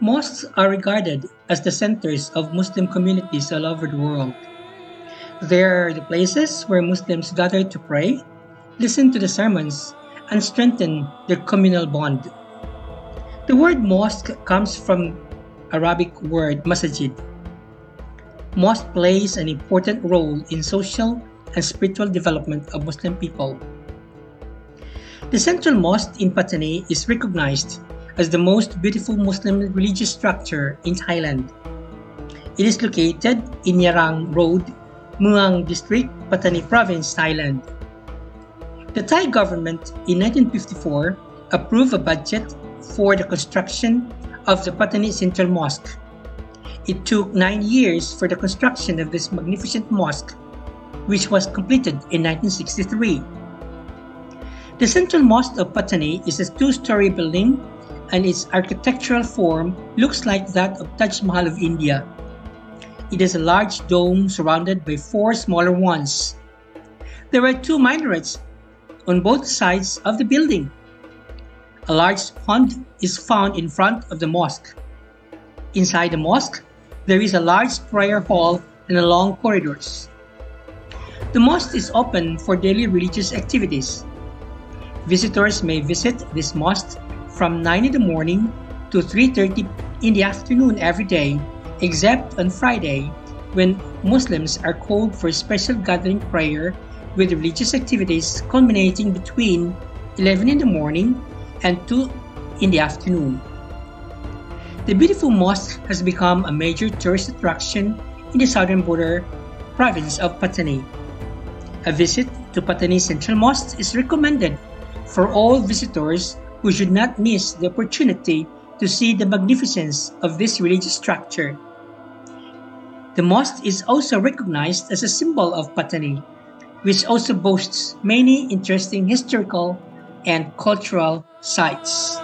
mosques are regarded as the centers of Muslim communities all over the world. They are the places where Muslims gather to pray, listen to the sermons, and strengthen their communal bond. The word mosque comes from Arabic word masajid. Mosque plays an important role in social and spiritual development of Muslim people. The central mosque in Pattani is recognized as the most beautiful Muslim religious structure in Thailand. It is located in Yarang Road, Muang District, Pattani Province, Thailand. The Thai government in 1954 approved a budget for the construction of the Pattani Central Mosque. It took nine years for the construction of this magnificent mosque, which was completed in 1963. The Central Mosque of Pattani is a two-story building and its architectural form looks like that of Taj Mahal of India. It is a large dome surrounded by four smaller ones. There are two minarets on both sides of the building. A large pond is found in front of the mosque. Inside the mosque, there is a large prayer hall and long corridors. The mosque is open for daily religious activities. Visitors may visit this mosque from 9 in the morning to 3.30 in the afternoon every day, except on Friday, when Muslims are called for special gathering prayer with religious activities culminating between 11 in the morning and 2 in the afternoon. The beautiful mosque has become a major tourist attraction in the southern border province of Pattani. A visit to Pattani Central Mosque is recommended for all visitors who should not miss the opportunity to see the magnificence of this religious structure. The mosque is also recognized as a symbol of Pattani, which also boasts many interesting historical and cultural sites.